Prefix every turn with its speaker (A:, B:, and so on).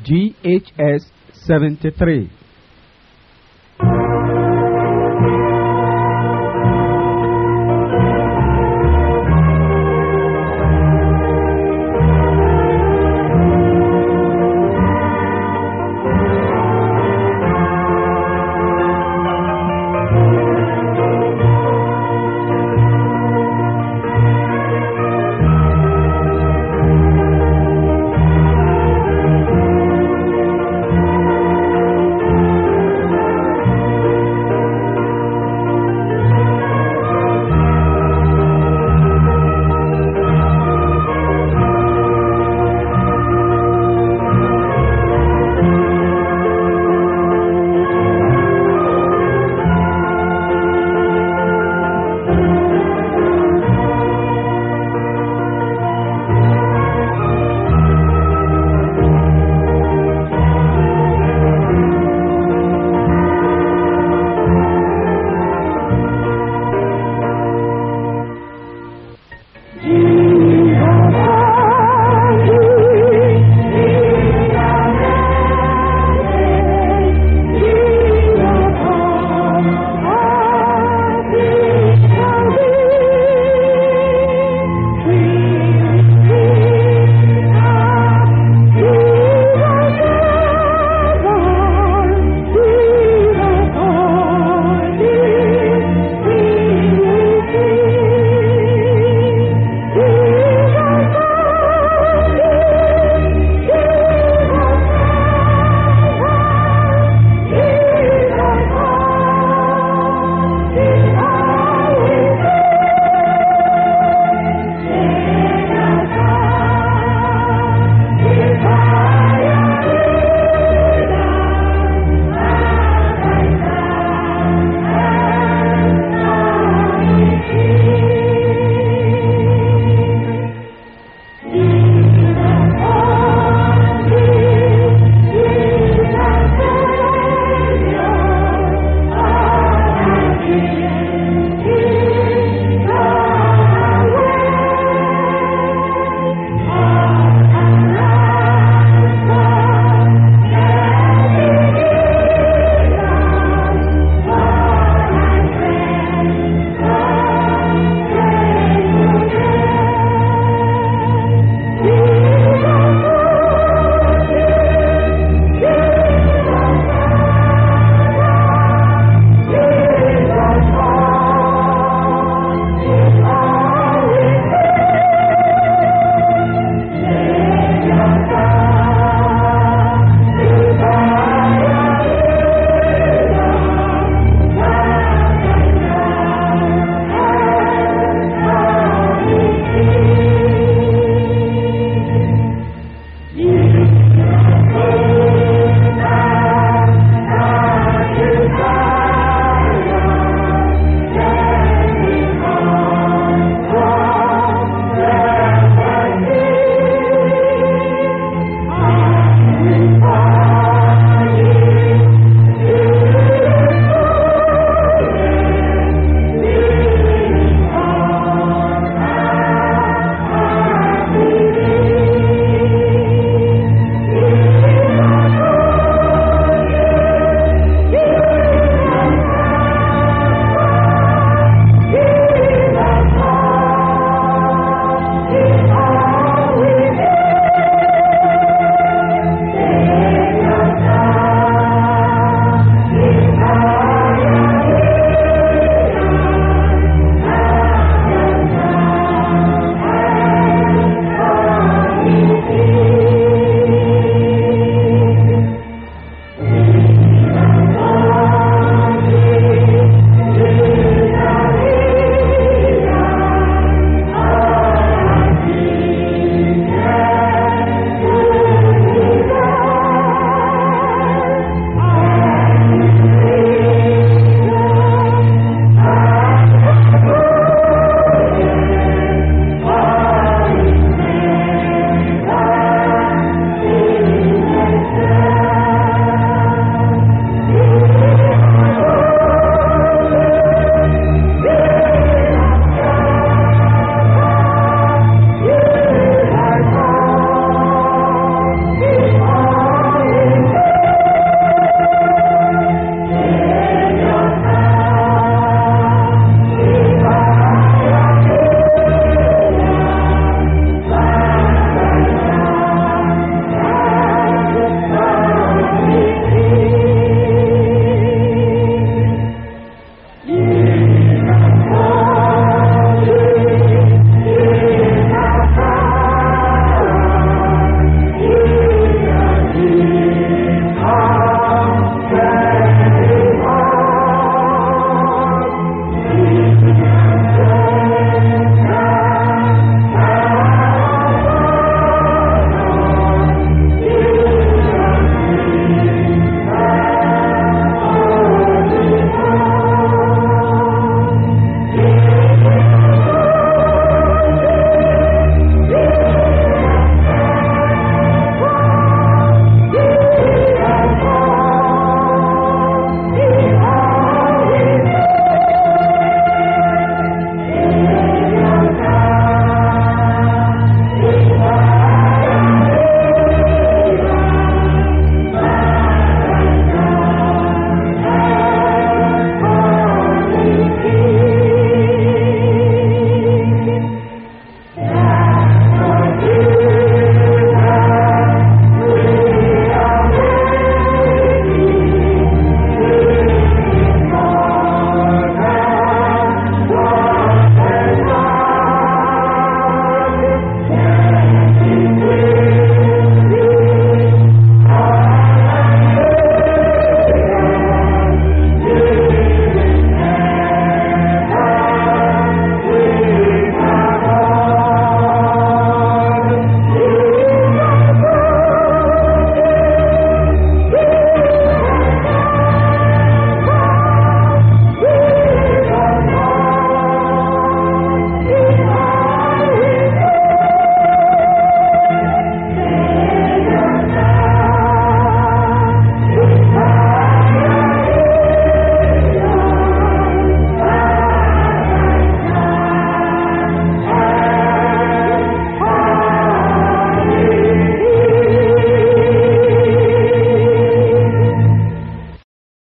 A: GHS 73.